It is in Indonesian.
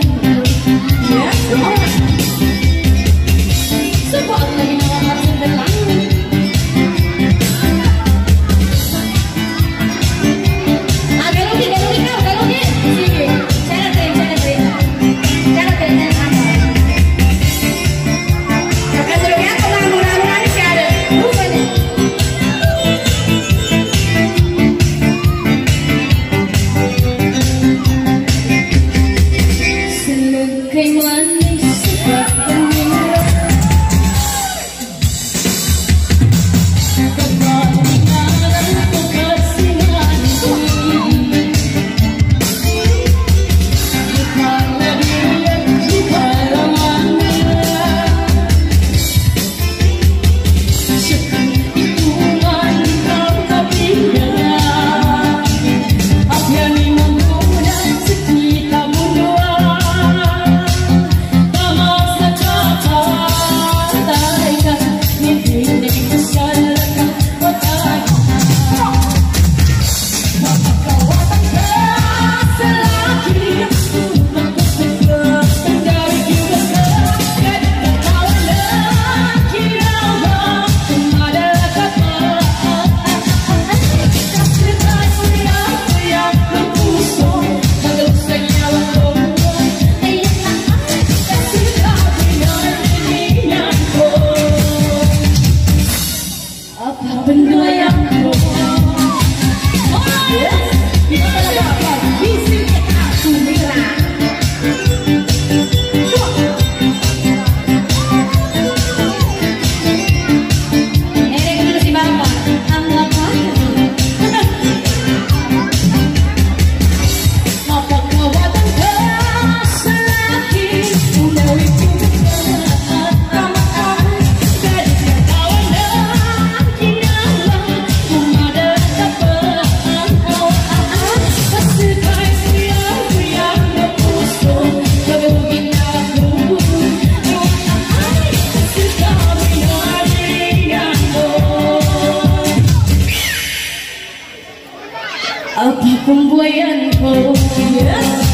Yeah. open. Apa pembuayanku yes.